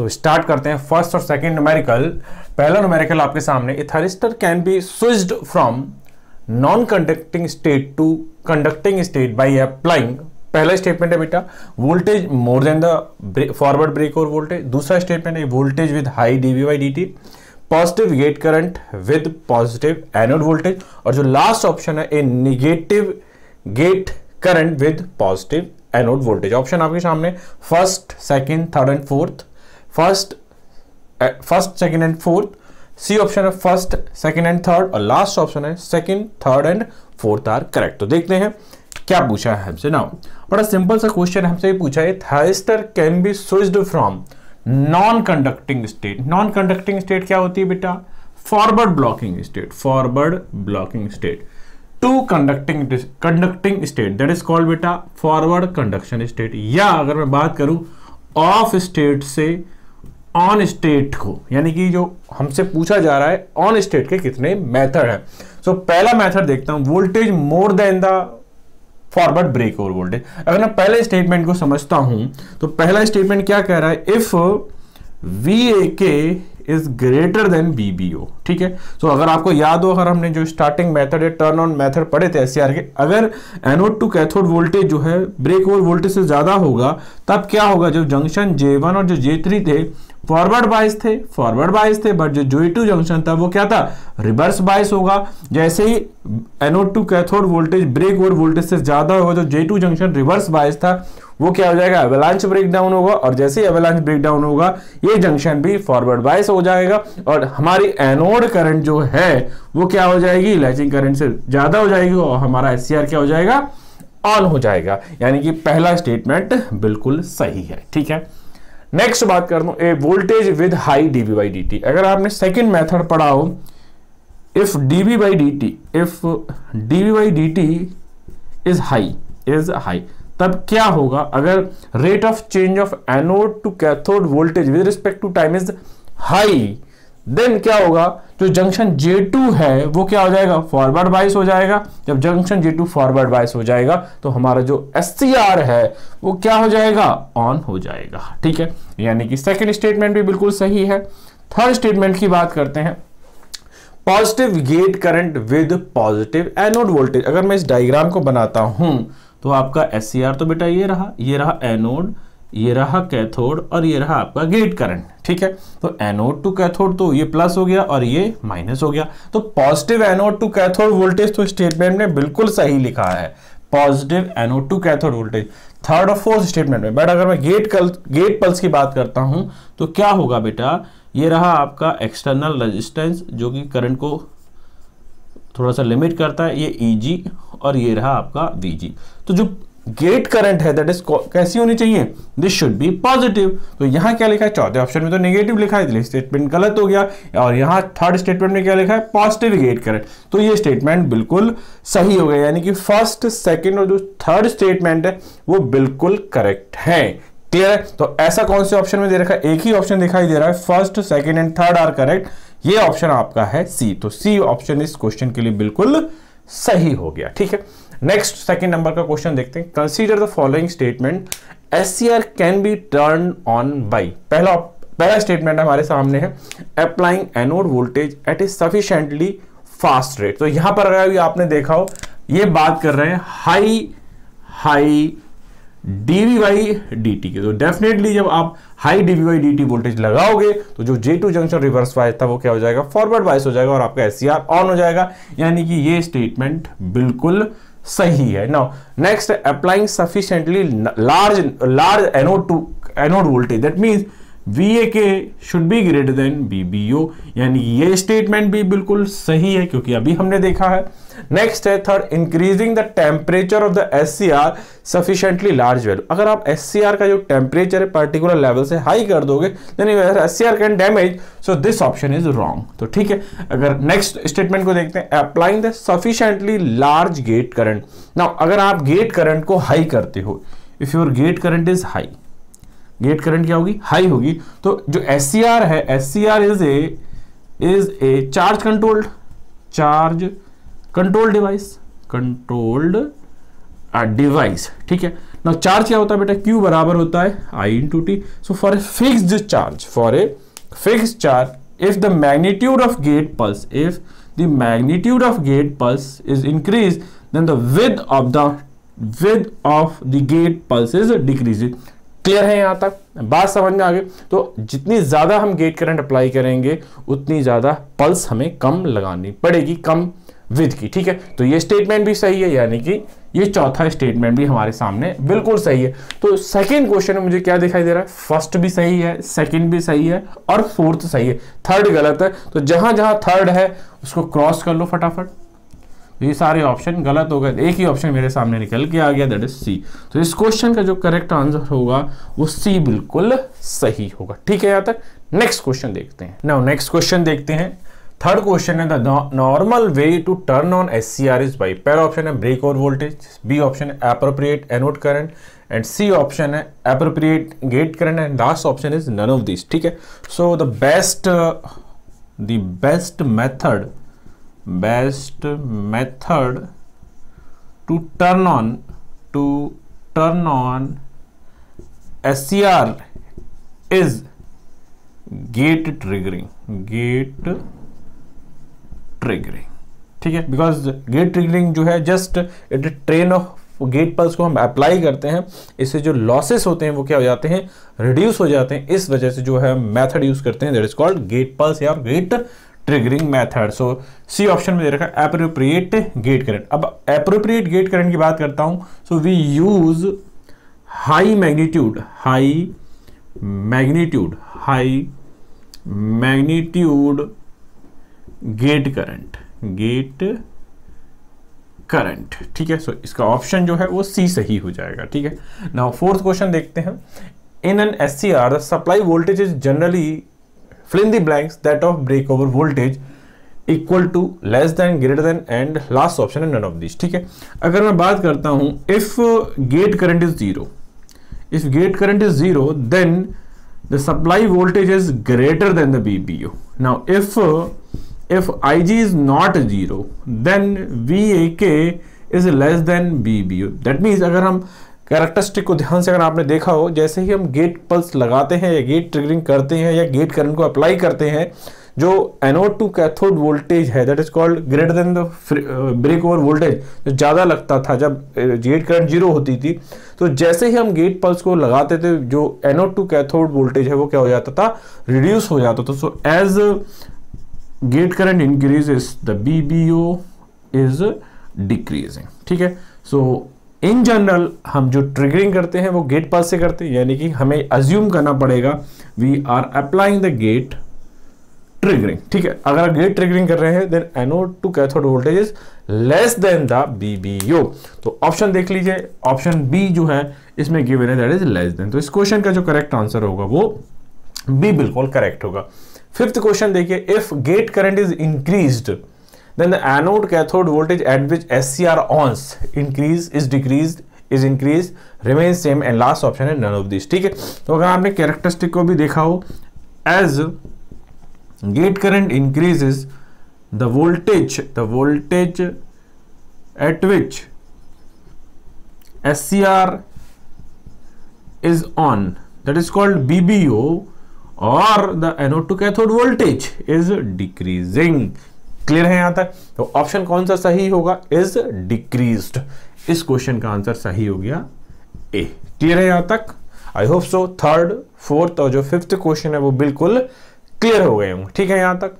सो so, start करते हैं first और सेकंड न्यूमेरिकल पहला न्यूमेरिकल आपके सामने a can be switched from non conducting state to conducting state by applying पहला स्टेटमेंट है बेटा voltage more than the forward break over voltage दूसरा स्टेटमेंट है voltage with high dv by d positive gate current with positive anode voltage और जो last option है a negative gate current with positive anode voltage option आपके सामने first second third and fourth first first second and fourth C option है first second and third और last option है second third and fourth are correct तो देखते हैं क्या पूछा है हमसे नाउ बड़ा सिंपल सा क्वेश्चन हमसे पूछा है thyristor can be switched from non conducting state non conducting state क्या होती है बेटा? Forward blocking state forward blocking state to conducting conducting state that is called बेटा फॉरवर्ड कंडक्शन स्टेट या अगर मैं बात करूँ ऑफ़ स्टेट से ऑन स्टेट को यानी कि जो हमसे पूछा जा रहा है ऑन स्टेट के कितने मेथड है। सो so, पहला मेथड देखता हूँ voltage more than the forward break over voltage अगर मैं पहले स्टेटमेंट को समझता हूँ तो पहला स्टेटमेंट क्या कह रहा है? इफ़ वी ए के इज़ ग्रेटर देन बीबीओ ठीक है? सो अगर आपको याद हो, अगर हमने जो स्टार्टिंग मेथड है टर्न ऑन मेथड पढ़े थे एस के, अगर एनोड टू कैथोड वोल्टेज जो है ब्रेक ओवर वोल्टेज से ज़्यादा होगा, तब क्या होगा? जब जंक्शन J1 और जो J3 थे फॉरवर्ड बाइस थे फॉरवर्ड बाइस थे बट जो जो टू जंक्शन था, वो क्या था? रिवर्स बाइस होगा। जैसे ही anode to cathode voltage break over voltage से ज़्यादा होगा जो J two junction reverse bias था। वो क्या हो जाएगा? एवेलांच ब्रेक डाउन होगा और जैसे ही ब्रेक डाउन होगा, ये जंक्शन भी फॉरवर्ड बाइस हो जाएगा और हमारी एनोड करंट जो है, वो क्या हो जाएगी? लैचिंग करंट से ज़्यादा हो जाएगी और हमारा एससीआर क्या हो जाएगा? ऑन हो जाएगा। यानी कि पहला स्टेटमेंट बिल्कुल सही है। ठीक है? नेक्स्ट बात कर दू a voltage with high dv by d t अगर आपने सेकेंड मेथड पढ़ा हो if dv by d t if dv by d t is high is high तब क्या होगा? अगर rate of change of anode to cathode voltage with respect to time is high then क्या होगा? जो junction J2 है, वो क्या हो जाएगा? फॉरवर्ड बाइस हो जाएगा। जब जंक्शन J2 फॉरवर्ड बाइस हो जाएगा तो हमारा जो एस है, वो क्या हो जाएगा? ऑन हो जाएगा। ठीक है? यानी कि सेकेंड स्टेटमेंट भी बिल्कुल सही है। थर्ड स्टेटमेंट की बात करते हैं। Positive gate current with positive anode voltage अगर मैं इस डायग्राम को बनाता हूँ तो आपका SCR तो बेटा ये रहा ये रहा एनोड ये रहा कैथोड और ये रहा आपका गेट करंट ठीक है? तो एनोड टू कैथोड तो ये प्लस हो गया और ये माइनस हो गया। तो positive anode to cathode voltage तो स्टेटमेंट में बिल्कुल सही लिखा है। Positive anode to cathode voltage third और फोर्थ स्टेटमेंट में। बट अगर मैं गेट कल गेट पल्स की बात करता हूँ तो क्या होगा बेटा? ये रहा आपका एक्सटर्नल रेजिस्टेंस जो कि करंट को थोड़ा सा लिमिट करता है, ये ई e और ये रहा आपका वी तो जो गेट करंट है दैट इज़ कैसी होनी चाहिए? दिस शुड बी पॉजिटिव तो यहाँ क्या लिखा है? चौथे ऑप्शन में तो नेगेटिव लिखा है स्टेटमेंट गलत हो गया। और यहाँ थर्ड स्टेटमेंट में क्या लिखा है? पॉजिटिव गेट करंट तो ये स्टेटमेंट बिल्कुल सही हो गया, यानी कि फ़र्स्ट सेकेंड और जो थर्ड स्टेटमेंट है, वो बिल्कुल करेक्ट है। क्लियर है? तो ऐसा कौन से ऑप्शन में दे रखा है? एक ही ऑप्शन दिखाई दे रहा है। First second and third are correct ये ऑप्शन आपका है सी तो सी ऑप्शन इस क्वेश्चन के लिए बिल्कुल सही हो गया, ठीक है? नेक्स्ट सेकेंड नंबर का क्वेश्चन देखते हैं। Consider the following statement S C R can be turn on by पहला पहला स्टेटमेंट हमारे सामने है। Applying anode voltage at a sufficiently fast rate तो यहाँ पर अगर आपने देखा हो, ये बात कर रहे हैं high high dv by d t के। तो डेफिनेटली जब आप high dv by d t voltage लगाओगे तो जो J two junction reverse wise था, वो क्या हो जाएगा? फॉरवर्ड वाइज हो जाएगा और आपका SCR ऑन हो जाएगा। यानी कि ये स्टेटमेंट बिल्कुल सही है। Now next applying sufficiently large large anode to anode voltage that means V A K should be greater than BBO यानी ये स्टेटमेंट भी बिल्कुल सही है, क्योंकि अभी हमने देखा है। नेक्स्ट है third increasing the temperature of the S C R sufficiently large value अगर आप एस सी आर का जो टेम्परेचर है पर्टिकुलर लेवल से हाई कर दोगे S C R can damage so this option is wrong तो ठीक है, अगर नेक्स्ट स्टेटमेंट को देखते हैं applying the sufficiently large gate current now अगर आप गेट करंट को हाई करते हो if your gate current is high gate current क्या होगी? हाई होगी। तो जो एससीआर है SCR is a is a charge controlled charge control device controlled device ठीक है? ना चार्ज क्या होता है बेटा? क्यू बराबर होता है I into T so for a fixed charge for a fixed charge if the magnitude of gate pulse if the magnitude of gate pulse is increase then the width of the width of the gate pulse is decrease clear है यहाँ तक? बात समझ में आ गई? तो जितनी ज़्यादा हम गेट करंट अप्लाई करेंगे, उतनी ज़्यादा पल्स हमें कम लगानी पड़ेगी, कम विद की, ठीक है? तो ये स्टेटमेंट भी सही है, यानी कि ये चौथा स्टेटमेंट भी हमारे सामने बिल्कुल सही है। तो सेकंड क्वेश्चन में मुझे क्या दिखाई दे रहा है? फ़र्स्ट भी सही है सेकंड भी सही है और फोर्थ सही है। थर्ड गलत है तो जहाँ जहाँ थर्ड है, उसको क्रॉस कर लो फटाफट। ये सारे ऑप्शन गलत हो गए। एक ही ऑप्शन मेरे सामने निकल के आ गया दैट इज़ सी तो इस क्वेश्चन का जो करेक्ट आंसर होगा, वो सी बिल्कुल सही होगा। ठीक है यहाँ तक? नेक्स्ट क्वेश्चन देखते हैं। नाउ नेक्स्ट क्वेश्चन देखते हैं। थर्ड क्वेश्चन है the normal way to turn on S C R is by पहला ऑप्शन है break over voltage B option है appropriate anode current and C option है appropriate gate current and last option is none of this ठीक है? So the best the best method best method to turn on, to turn on SCR is gate triggering gate triggering. ठीक है? Because gate triggering जो है just it train of gate pulse को हम apply करते हैं। इससे जो लॉसेस होते हैं, वो क्या हो जाते हैं? रिड्यूस हो जाते हैं। इस वजह से जो है मेथड यूज़ करते हैं। That is called gate pulse या gate triggering method so C option में दे रखा है अप्रोप्रिएट गेट करंट अब अप्रोप्रिएट गेट करंट की बात करता हूँ. So we use high magnitude high magnitude high magnitude gate current gate current ठीक है? सो इसका ऑप्शन जो है वो सी सही हो जाएगा. ठीक है? नाउ फोर्थ क्वेश्चन देखते हैं. In an S C R supply voltage is generally fill in the blanks that of breakover voltage equal to less than greater than and last option है नन ऑफ़ दिस ठीक है? अगर मैं बात करता हूँ if gate current is zero if gate current is zero then the supply voltage is greater than the BBO now if if ig is not zero, then vak is less than bbo that means अगर हम characteristic को ध्यान से अगर आपने देखा हो, जैसे ही हम गेट पल्स लगाते हैं या गेट ट्रिगरिंग करते हैं या गेट करंट को अप्लाई करते हैं, जो एनोड टू कैथोड वोल्टेज है that is called greater than the break over voltage जो ज़्यादा लगता था जब गेट करंट ज़ीरो होती थी तो जैसे ही हम गेट पल्स को लगाते थे, जो एनोड टू कैथोड वोल्टेज है, वो क्या हो जाता था? रिड्यूस हो जाता था. So as gate current increases the B B O is decreasing ठीक है? सो इन जनरल हम जो ट्रिगरिंग करते हैं, वो गेट पास से करते हैं, यानी कि हमें अज्यूम करना पड़ेगा we are applying the gate triggering ठीक है? अगर आप गेट ट्रिगरिंग कर रहे हैं then anode to cathode voltage is less than the BBO तो ऑप्शन देख लीजिए ऑप्शन बी जो है, इसमें गिवन है दैट इज़ लेस देन तो इस क्वेश्चन का जो करेक्ट आंसर होगा, वो बी बिल्कुल करेक्ट होगा. फिफ्थ क्वेश्चन देखिए if gate current is increased then the anode cathode voltage at which SCR ons increase is decreased is increased remains same and last option है none of these ठीक है तो अगर आपने characteristic को भी देखा हो as gate current increases the voltage the voltage at which SCR is on that is called BBO or the anode to cathode voltage is decreasing clear है यहाँ तक? तो ऑप्शन कौन सा सही होगा? इज़ डिक्रीज इस क्वेश्चन का आंसर सही हो गया ए। क्लियर है यहाँ तक? I hope so. Third, fourth और जो फिफ्थ क्वेश्चन है वो बिल्कुल क्लियर हो गए होंगे ठीक है यहाँ तक?